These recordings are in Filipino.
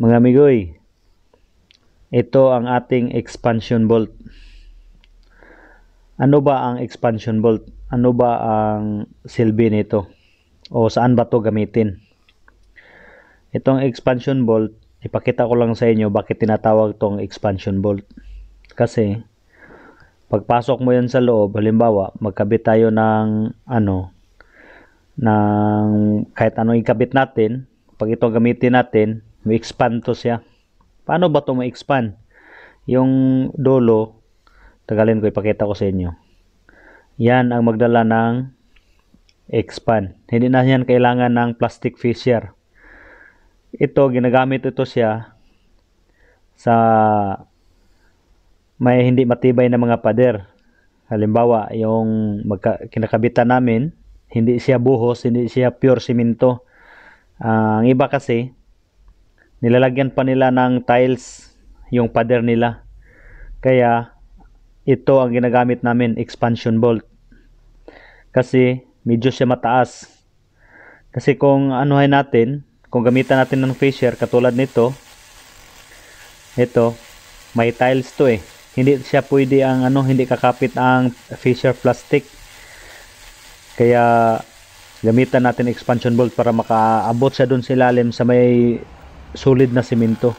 Mga amigoy, ito ang ating expansion bolt. Ano ba ang expansion bolt? Ano ba ang silbi nito? O saan ba to gamitin? Itong expansion bolt, ipakita ko lang sa inyo bakit tinatawag tong expansion bolt. Kasi, pagpasok mo yan sa loob, halimbawa, magkabit tayo ng ano, ng kahit ano ikabit natin, pag ito gamitin natin, expand to siya. Paano ba to ma-expand? Yung dulo, tagalin ko, ipakita ko sa inyo. Yan ang magdala ng expand. Hindi na yan kailangan ng plastic fisher. Ito, ginagamit ito siya sa may hindi matibay na mga pader. Halimbawa, yung magka, kinakabitan namin, hindi siya buhos, hindi siya pure simento. Uh, ang iba kasi, nilalagyan pa nila ng tiles yung pader nila. Kaya, ito ang ginagamit namin, expansion bolt. Kasi, medyo siya mataas. Kasi kung anuhay natin, kung gamitan natin ng fisher katulad nito, ito, may tiles to eh hindi siya pwede ang ano hindi kakapit ang fisher plastic kaya gamitan natin expansion bolt para makaabot siya dun sa ilalim sa may solid na simento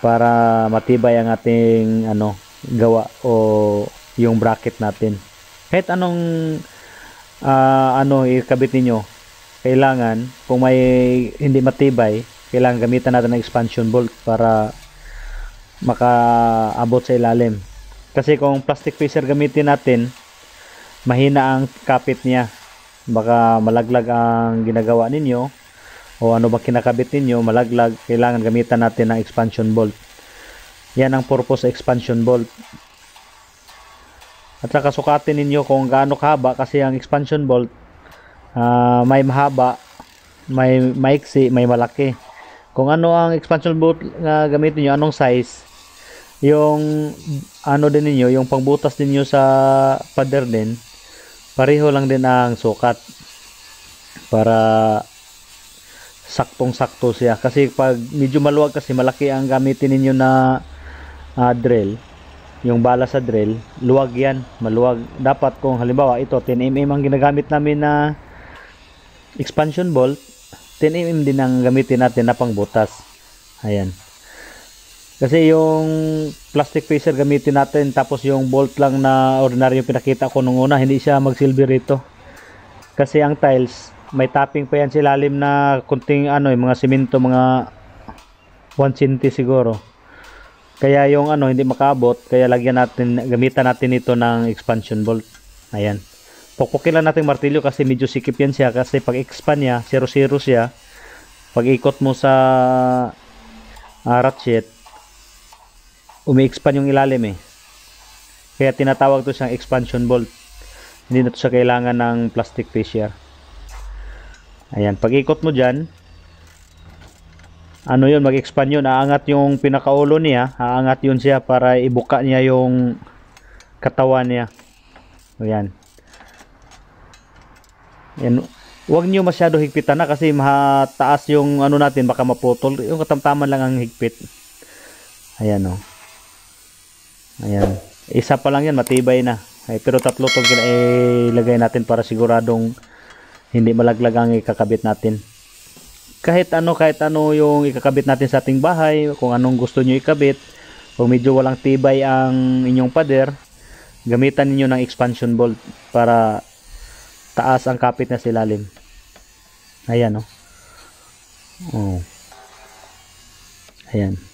para matibay ang ating ano gawa o yung bracket natin kahit anong uh, ano ikabit niyo kailangan kung may hindi matibay kailangan gamitan natin ng expansion bolt para makaabot sa ilalim. Kasi kung plastic fisher gamitin natin, mahina ang kapit niya. Baka malaglag ang ginagawa ninyo o ano ba kinakabit ninyo, malaglag, kailangan gamitan natin ng expansion bolt. Yan ang purpose expansion bolt. At saka sukatin ninyo kung gaano kahaba kasi ang expansion bolt uh, may mahaba, may maiksi, may malaki. Kung ano ang expansion bolt na gamitin niyo, anong size, yung ano din ninyo, yung pangbutas ninyo sa pader din, pareho lang din ang sukat para saktong-sakto siya. Kasi pag medyo maluwag kasi malaki ang gamitin ninyo na uh, drill, yung bala sa drill, luwag yan, maluwag. Dapat kung halimbawa ito 10mm ang ginagamit namin na expansion bolt, 10mm din ang gamitin natin na pangbutas. Ayan. Kasi yung plastic facer gamitin natin tapos yung bolt lang na ordinary yung pinakita ko nung una, hindi siya magsilbi rito. Kasi ang tiles, may tapping pa yan sa ilalim na kunting ano, yung mga simento, mga 1 cm siguro. Kaya yung ano, hindi makabot, kaya lagyan natin, gamitan natin ito ng expansion bolt. Ayan. Pukpukin lang natin martilyo kasi medyo sikip yan siya kasi pag expand niya, 0-0 siya. Pag ikot mo sa uh, ratchet, umi-expand yung ilalim eh. Kaya tinatawag to siyang expansion bolt. Hindi na to siya kailangan ng plastic fisher. Ayan, pag ikot mo dyan, ano yun, mag-expand yun. Aangat yung pinakaulo niya, aangat yun siya para ibuka niya yung katawan niya. Ayan. Ayan. Huwag niyo masyado higpitan na kasi mataas yung ano natin, baka maputol. Yung katamtaman lang ang higpit. Ayan o. Oh. Ayan. Isa pa lang yan, matibay na. Ay, pero tatlo itong ilagay natin para siguradong hindi malaglag ang ikakabit natin. Kahit ano, kahit ano yung ikakabit natin sa ating bahay, kung anong gusto nyo ikabit, kung medyo walang tibay ang inyong pader, gamitan niyo ng expansion bolt para taas ang kapit na silalim. Ayan, oh. Oh. Ayan.